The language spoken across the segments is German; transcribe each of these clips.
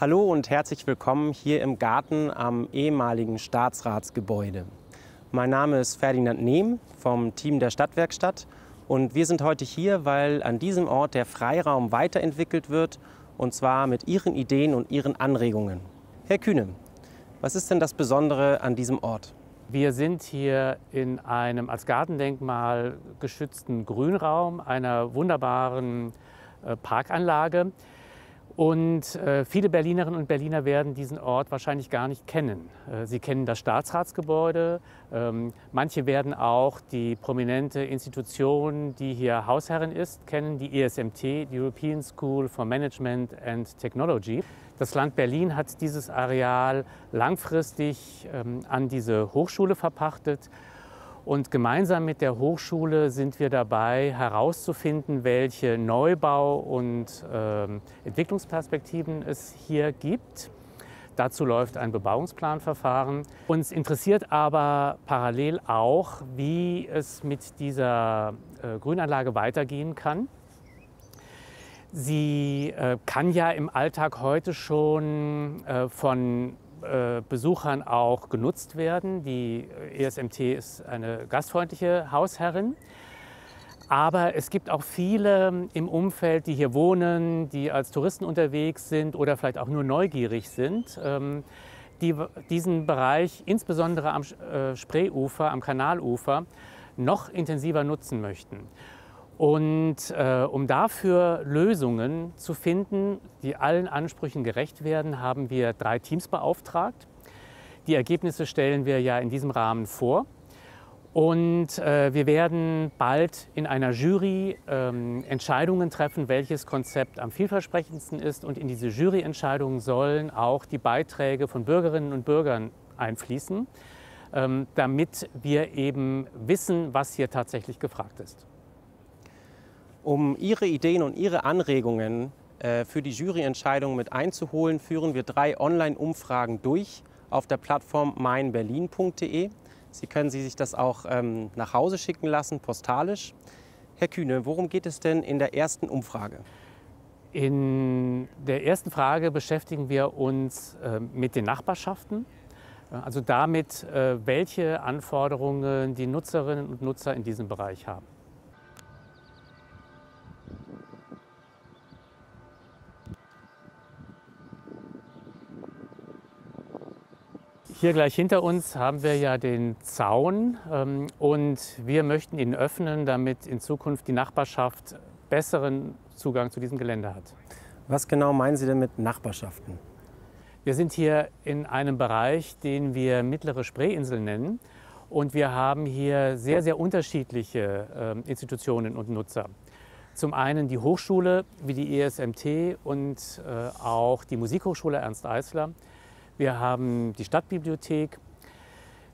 Hallo und herzlich willkommen hier im Garten am ehemaligen Staatsratsgebäude. Mein Name ist Ferdinand Nehm vom Team der Stadtwerkstatt und wir sind heute hier, weil an diesem Ort der Freiraum weiterentwickelt wird und zwar mit Ihren Ideen und Ihren Anregungen. Herr Kühne, was ist denn das Besondere an diesem Ort? Wir sind hier in einem als Gartendenkmal geschützten Grünraum einer wunderbaren äh, Parkanlage. Und äh, viele Berlinerinnen und Berliner werden diesen Ort wahrscheinlich gar nicht kennen. Äh, sie kennen das Staatsratsgebäude. Ähm, manche werden auch die prominente Institution, die hier Hausherrin ist, kennen, die ESMT, die European School for Management and Technology. Das Land Berlin hat dieses Areal langfristig ähm, an diese Hochschule verpachtet und gemeinsam mit der Hochschule sind wir dabei herauszufinden, welche Neubau- und äh, Entwicklungsperspektiven es hier gibt. Dazu läuft ein Bebauungsplanverfahren. Uns interessiert aber parallel auch, wie es mit dieser äh, Grünanlage weitergehen kann. Sie äh, kann ja im Alltag heute schon äh, von Besuchern auch genutzt werden. Die ESMT ist eine gastfreundliche Hausherrin. Aber es gibt auch viele im Umfeld, die hier wohnen, die als Touristen unterwegs sind oder vielleicht auch nur neugierig sind, ähm, die diesen Bereich insbesondere am äh, Spreeufer, am Kanalufer, noch intensiver nutzen möchten. Und äh, um dafür Lösungen zu finden, die allen Ansprüchen gerecht werden, haben wir drei Teams beauftragt. Die Ergebnisse stellen wir ja in diesem Rahmen vor. Und äh, wir werden bald in einer Jury ähm, Entscheidungen treffen, welches Konzept am vielversprechendsten ist. Und in diese Juryentscheidungen sollen auch die Beiträge von Bürgerinnen und Bürgern einfließen, ähm, damit wir eben wissen, was hier tatsächlich gefragt ist. Um Ihre Ideen und Ihre Anregungen äh, für die Juryentscheidung mit einzuholen, führen wir drei Online-Umfragen durch auf der Plattform meinberlin.de. Sie können Sie sich das auch ähm, nach Hause schicken lassen, postalisch. Herr Kühne, worum geht es denn in der ersten Umfrage? In der ersten Frage beschäftigen wir uns äh, mit den Nachbarschaften, also damit, äh, welche Anforderungen die Nutzerinnen und Nutzer in diesem Bereich haben. Hier gleich hinter uns haben wir ja den Zaun ähm, und wir möchten ihn öffnen, damit in Zukunft die Nachbarschaft besseren Zugang zu diesem Gelände hat. Was genau meinen Sie denn mit Nachbarschaften? Wir sind hier in einem Bereich, den wir mittlere Spreeinsel nennen. Und wir haben hier sehr, sehr unterschiedliche äh, Institutionen und Nutzer. Zum einen die Hochschule wie die ESMT und äh, auch die Musikhochschule Ernst Eisler. Wir haben die Stadtbibliothek.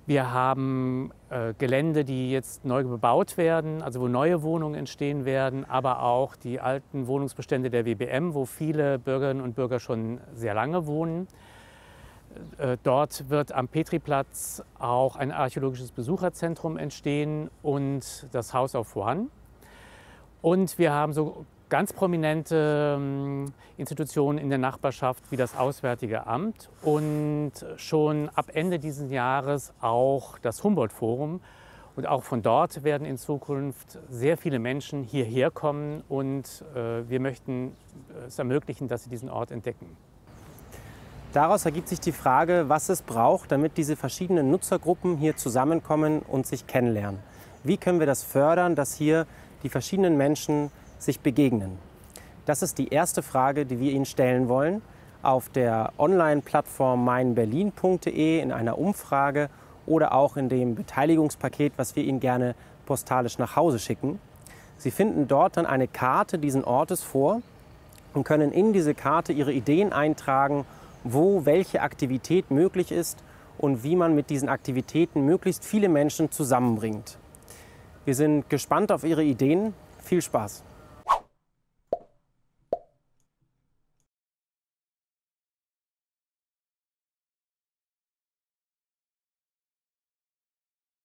Wir haben äh, Gelände, die jetzt neu bebaut werden, also wo neue Wohnungen entstehen werden, aber auch die alten Wohnungsbestände der WBM, wo viele Bürgerinnen und Bürger schon sehr lange wohnen. Äh, dort wird am Petriplatz auch ein archäologisches Besucherzentrum entstehen und das Haus auf Wuhan. Und wir haben so ganz prominente ähm, Institutionen in der Nachbarschaft wie das Auswärtige Amt und schon ab Ende dieses Jahres auch das Humboldt-Forum. Und auch von dort werden in Zukunft sehr viele Menschen hierher kommen und äh, wir möchten es ermöglichen, dass sie diesen Ort entdecken. Daraus ergibt sich die Frage, was es braucht, damit diese verschiedenen Nutzergruppen hier zusammenkommen und sich kennenlernen. Wie können wir das fördern, dass hier die verschiedenen Menschen sich begegnen? Das ist die erste Frage, die wir Ihnen stellen wollen. Auf der Online-Plattform meinberlin.de in einer Umfrage oder auch in dem Beteiligungspaket, was wir Ihnen gerne postalisch nach Hause schicken. Sie finden dort dann eine Karte diesen Ortes vor und können in diese Karte Ihre Ideen eintragen, wo welche Aktivität möglich ist und wie man mit diesen Aktivitäten möglichst viele Menschen zusammenbringt. Wir sind gespannt auf Ihre Ideen. Viel Spaß!